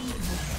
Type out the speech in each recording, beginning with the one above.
evil.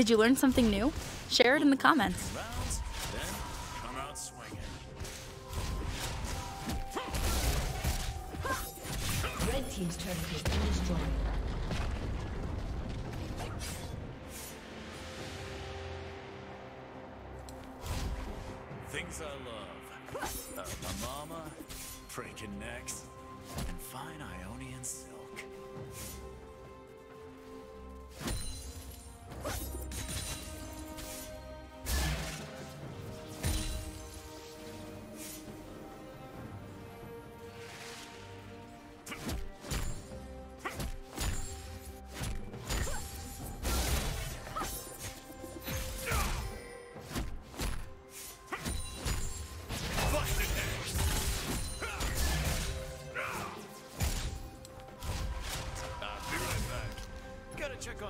Did you learn something new? Share it in the comments. Red Team's.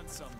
done some